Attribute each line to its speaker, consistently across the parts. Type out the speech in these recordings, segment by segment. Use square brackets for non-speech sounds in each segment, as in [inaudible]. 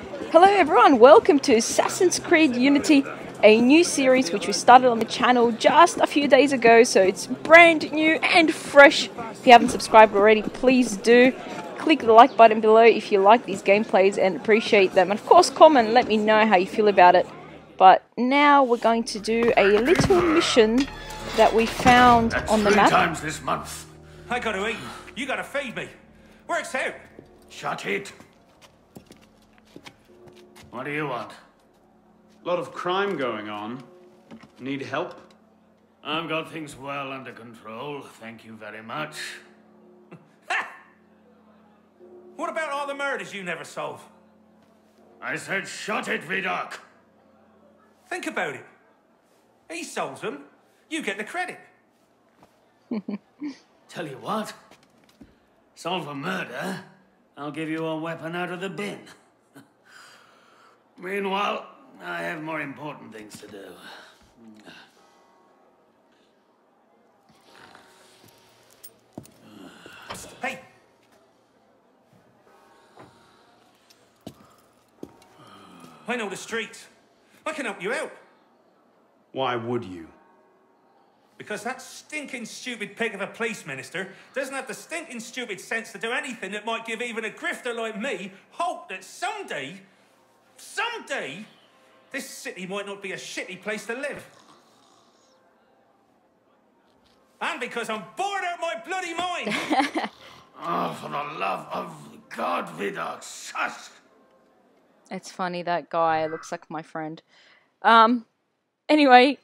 Speaker 1: Hello everyone, welcome to Assassin's Creed Unity, a new series which we started on the channel just a few days ago, so it's brand new and fresh. If you haven't subscribed already, please do. Click the like button below if you like these gameplays and appreciate them. And of course, comment let me know how you feel about it. But now we're going to do a little mission that we found
Speaker 2: That's
Speaker 1: on the
Speaker 2: three
Speaker 1: map.
Speaker 2: times this month.
Speaker 3: I gotta eat. You gotta feed me. Works out.
Speaker 2: Shut it. What do you want?
Speaker 4: A lot of crime going on. Need help?
Speaker 2: I've got things well under control, thank you very much.
Speaker 3: What about all the murders you never solve?
Speaker 2: I said shut it, Vidocq.
Speaker 3: Think about it. He solves them. You get the credit. [laughs]
Speaker 2: Tell you what. Solve a murder, I'll give you a weapon out of the bin. Meanwhile, I have more important things to do.
Speaker 3: Hey. I know the streets. I can help you out.
Speaker 4: Why would you?
Speaker 3: Because that stinking stupid pig of a police minister doesn't have the stinking stupid sense to do anything that might give even a grifter like me hope that someday, someday, this city might not be a shitty place to live. And because I'm bored out of my bloody mind. [laughs]
Speaker 2: Oh, for the love of God, Vidocq, shush!
Speaker 1: It's funny that guy looks like my friend. Um, anyway,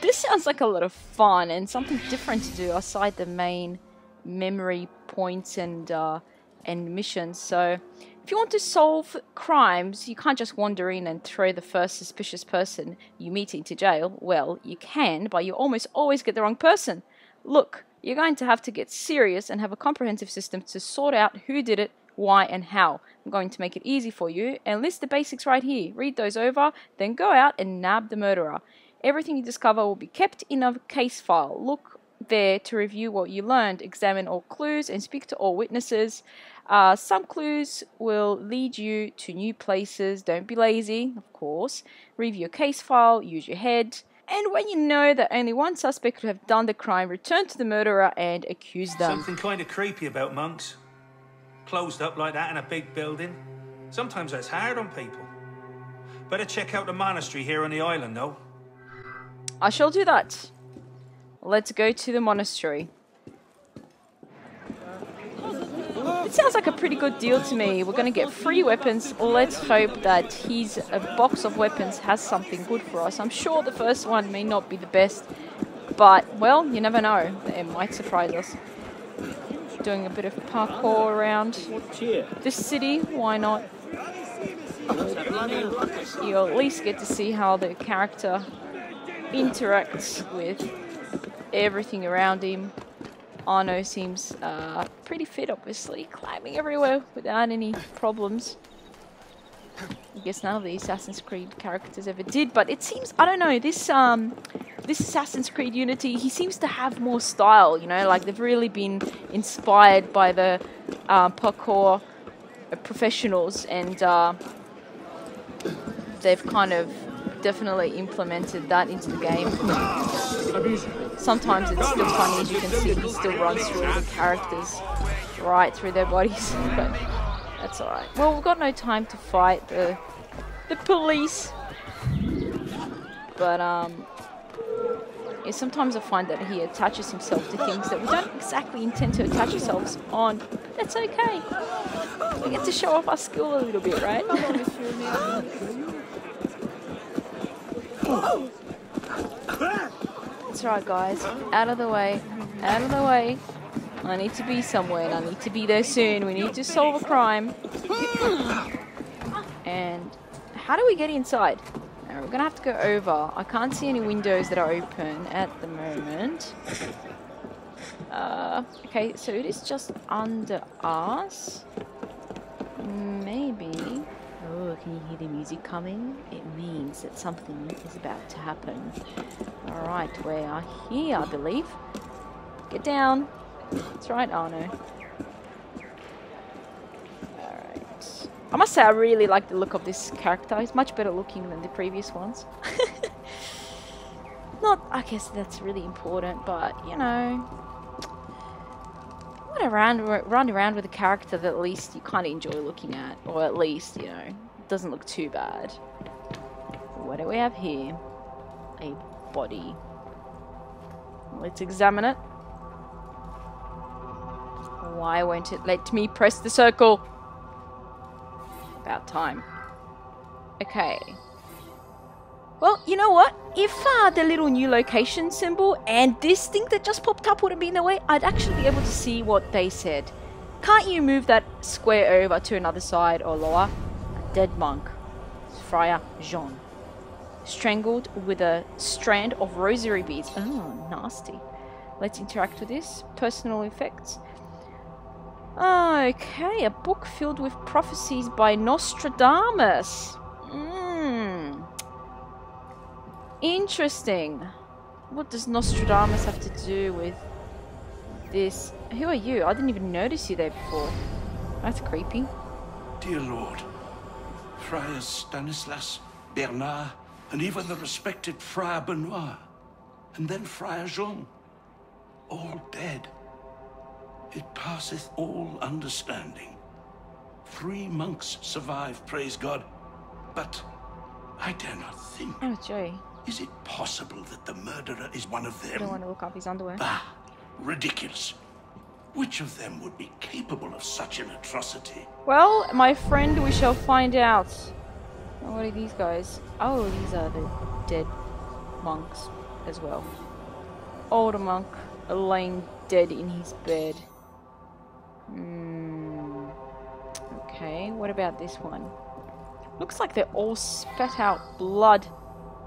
Speaker 1: this sounds like a lot of fun and something different to do aside the main memory points and uh, and missions. So, if you want to solve crimes, you can't just wander in and throw the first suspicious person you meet into jail. Well, you can, but you almost always get the wrong person. Look, you're going to have to get serious and have a comprehensive system to sort out who did it, why, and how. I'm going to make it easy for you and list the basics right here. Read those over, then go out and nab the murderer. Everything you discover will be kept in a case file. Look there to review what you learned, examine all clues, and speak to all witnesses. Uh, some clues will lead you to new places. Don't be lazy, of course. Review your case file, use your head. And when you know that only one suspect could have done the crime, return to the murderer and accuse them.
Speaker 3: Something kind of creepy about monks. Closed up like that in a big building. Sometimes that's hard on people. Better check out the monastery here on the island, though.
Speaker 1: I shall do that. Let's go to the monastery. It sounds like a pretty good deal to me. We're going to get free weapons. Let's hope that his box of weapons has something good for us. I'm sure the first one may not be the best, but, well, you never know. It might surprise us. Doing a bit of parkour around this city, why not? You'll at least get to see how the character interacts with everything around him. Arno seems uh, pretty fit, obviously, climbing everywhere without any problems. I guess none of the Assassin's Creed characters ever did, but it seems I don't know this um this Assassin's Creed Unity. He seems to have more style, you know, like they've really been inspired by the uh, parkour professionals, and uh, they've kind of definitely implemented that into the game. Sometimes it's still funny, as you can see, he still runs through the characters right through their bodies, [laughs] but that's alright. Well, we've got no time to fight the the police, but um, yeah, sometimes I find that he attaches himself to things that we don't exactly intend to attach ourselves on. That's okay. We get to show off our skill a little bit, right? [laughs] That's right, guys. Out of the way. Out of the way. I need to be somewhere and I need to be there soon. We need to solve a crime. and how do we get inside? Now, we're to have to go over. I can't see any windows that are open at the moment. Uh, okay, so it is just under us. Maybe. Oh, can you hear the music coming? It means that something is about to happen. Alright, we are here, I believe. Get down. That's right, Arno. Alright. I must say I really like the look of this character. He's much better looking than the previous ones. [laughs] Not, I guess that's really important, but you know, run, run around with a character that at least you kind of enjoy looking at, or at least, you know, doesn't look too bad. What do we have here? A body. Let's examine it. Why won't it let me press the circle? About time. Okay. Well, you know what? If uh, the little new location symbol and this thing that just popped up wouldn't be in the way, I'd actually be able to see what they said. Can't you move that square over to another side or lower? Dead monk. Friar Jean. Strangled with a strand of rosary beads. Oh, nasty. Let's interact with this. Personal effects. Okay, a book filled with prophecies by Nostradamus. Hmm. Interesting. What does Nostradamus have to do with this? Who are you? I didn't even notice you there before. That's creepy.
Speaker 5: Dear Lord, Friars Stanislas, Bernard, and even the respected Friar Benoit, and then Friar Jean, all dead. It passeth all understanding. Three monks survive, praise God, but I dare not think.
Speaker 1: Oh, Joey.
Speaker 5: Is it possible that the murderer is one of them?
Speaker 1: I don't want to look up his underwear.
Speaker 5: Ah, ridiculous. Which of them would be capable of such an atrocity?
Speaker 1: Well, my friend, we shall find out. What are these guys? Oh, these are the dead monks as well. Older monk laying dead in his bed. Hmm. Okay, what about this one? Looks like they all spat out blood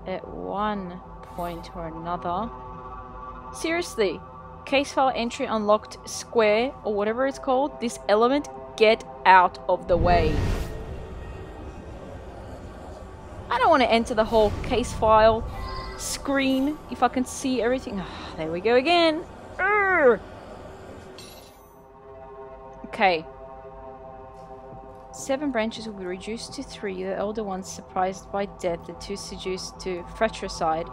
Speaker 1: at one point or another. Seriously, case file entry unlocked square or whatever it's called. This element, get out of the way. I don't want to enter the whole case file screen if I can see everything. Ah, there we go again. Urgh. Okay. Seven branches will be reduced to three. The elder ones surprised by death, the two seduced to fratricide.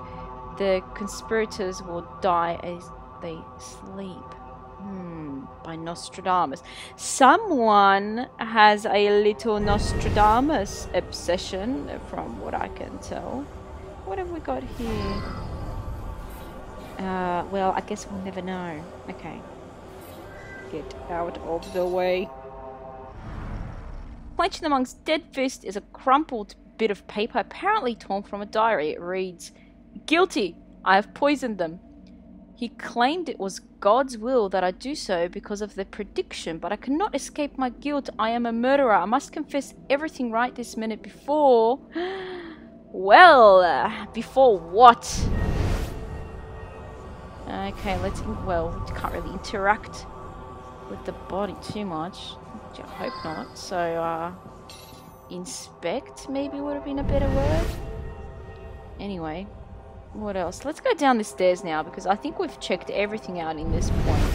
Speaker 1: The conspirators will die as they sleep. Hmm, by Nostradamus. Someone has a little Nostradamus obsession, from what I can tell. What have we got here? Uh, well, I guess we'll never know. Okay. Get out of the way. Clenched amongst dead fist is a crumpled bit of paper apparently torn from a diary. It reads, Guilty! I have poisoned them. He claimed it was God's will that I do so because of the prediction, but I cannot escape my guilt. I am a murderer. I must confess everything right this minute before. [gasps] well, uh, before what? Okay, let's. Well, we can't really interact with the body too much. I hope not. So, uh, inspect maybe would have been a better word. Anyway, what else? Let's go down the stairs now because I think we've checked everything out in this point.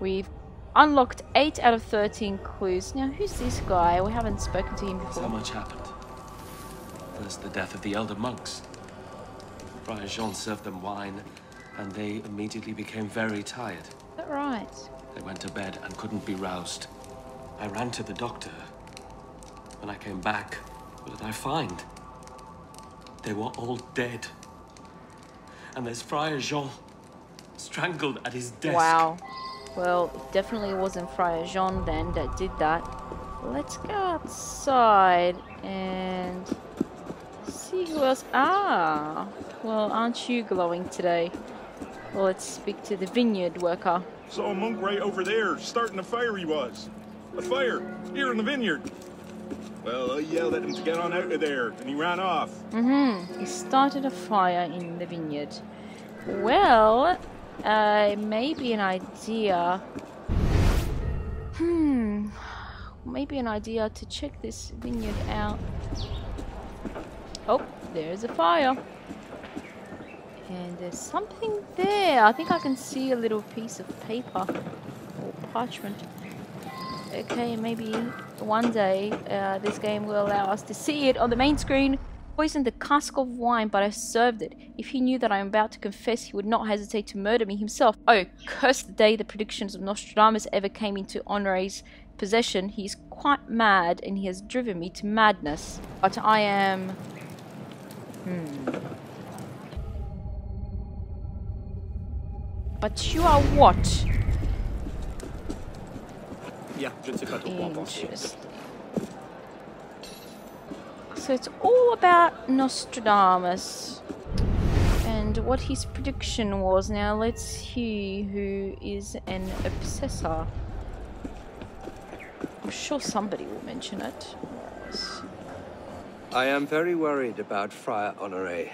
Speaker 1: We've unlocked 8 out of 13 clues. Now, who's this guy? We haven't spoken to him
Speaker 6: So
Speaker 1: before.
Speaker 6: much happened. First, the death of the elder monks. Friar Jean served them wine, and they immediately became very tired.
Speaker 1: Is that right?
Speaker 6: They went to bed and couldn't be roused. I ran to the doctor. When I came back, what did I find? They were all dead. And there's Friar Jean, strangled at his desk.
Speaker 1: Wow. Well, it definitely wasn't Friar Jean then that did that. Let's go outside and see who else. Ah, well, aren't you glowing today? Well, let's speak to the vineyard worker.
Speaker 7: Saw a monk right over there, starting a fire he was. A fire, here in the vineyard. Well, I yelled at him to get on out of there, and he ran off.
Speaker 1: Mm-hmm. He started a fire in the vineyard. Well, uh, maybe an idea. Hmm. Maybe an idea to check this vineyard out. Oh, there's a fire. And there's something there. I think I can see a little piece of paper or parchment. Okay, maybe one day uh, this game will allow us to see it on the main screen. Poisoned the cask of wine, but I served it. If he knew that I am about to confess, he would not hesitate to murder me himself. Oh, curse the day the predictions of Nostradamus ever came into Honore's possession. He is quite mad, and he has driven me to madness. But I am... Hmm... But you are what? Interesting. So it's all about Nostradamus and what his prediction was. Now let's see who is an obsessor. I'm sure somebody will mention it.
Speaker 8: I am very worried about Friar Honore.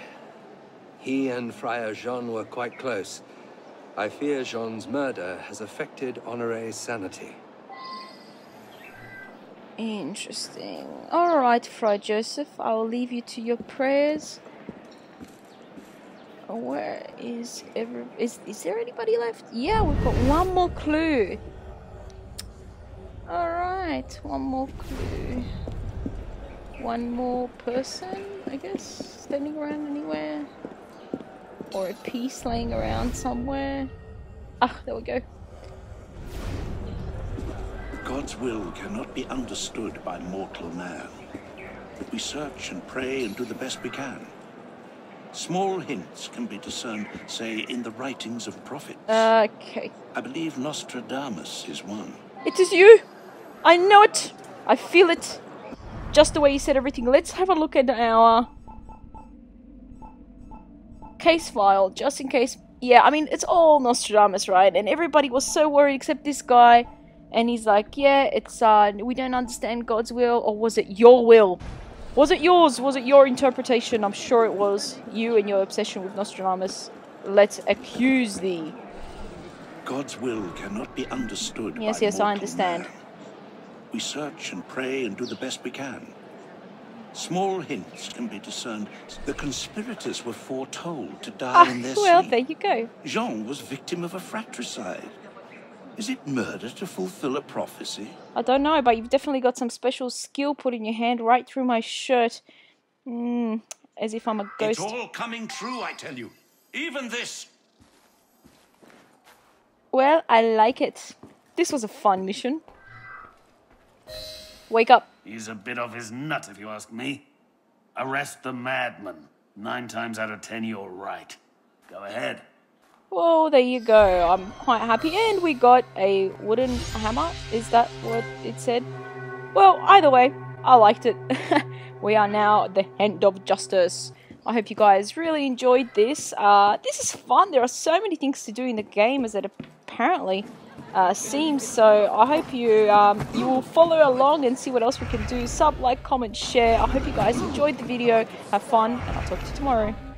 Speaker 8: He and Friar Jean were quite close. I fear Jean's murder has affected Honore's sanity.
Speaker 1: Interesting. Alright, Fry Joseph, I will leave you to your prayers. Where is every is is there anybody left? Yeah, we've got one more clue. Alright, one more clue. One more person, I guess, standing around anywhere or a piece laying around somewhere. Ah, there we go.
Speaker 5: God's will cannot be understood by mortal man. But we search and pray and do the best we can. Small hints can be discerned, say, in the writings of prophets.
Speaker 1: Okay.
Speaker 5: I believe Nostradamus is one.
Speaker 1: It is you! I know it! I feel it! Just the way you said everything. Let's have a look at our case file, just in case. Yeah, I mean, it's all Nostradamus, right? And everybody was so worried except this guy. And he's like, yeah, it's, uh, we don't understand God's will. Or was it your will? Was it yours? Was it your interpretation? I'm sure it was. You and your obsession with Nostradamus. Let's accuse thee.
Speaker 5: God's will cannot be understood.
Speaker 1: Yes, yes, I understand.
Speaker 5: man. We search and pray and do the best we can. Small hints can be discerned. The conspirators were foretold to die
Speaker 1: Ah,
Speaker 5: in their
Speaker 1: well,
Speaker 5: sleep.
Speaker 1: there you go.
Speaker 5: Jean was victim of a fratricide. Is it murder to fulfill a prophecy?
Speaker 1: I don't know, but you've definitely got some special skill put in your hand right through my shirt. Mm, as if I'm a ghost.
Speaker 5: It's all coming true, I tell you. Even this.
Speaker 1: Well, I like it. This was a fun mission. Wake up.
Speaker 2: He's a bit off his nut, if you ask me. Arrest the madman. Nine times out of ten, you're right. Go ahead.
Speaker 1: Well, there you go. I'm quite happy. And we got a wooden hammer. Is that what it said? Well, either way, I liked it. [laughs] we are now the hand of justice. I hope you guys really enjoyed this. Uh, this is fun. There are so many things to do in the game as it apparently uh, seems. So I hope you um, you will follow along and see what else we can do. Sub, like, comment, share. I hope you guys enjoyed the video. Have fun, and I'll talk to you tomorrow.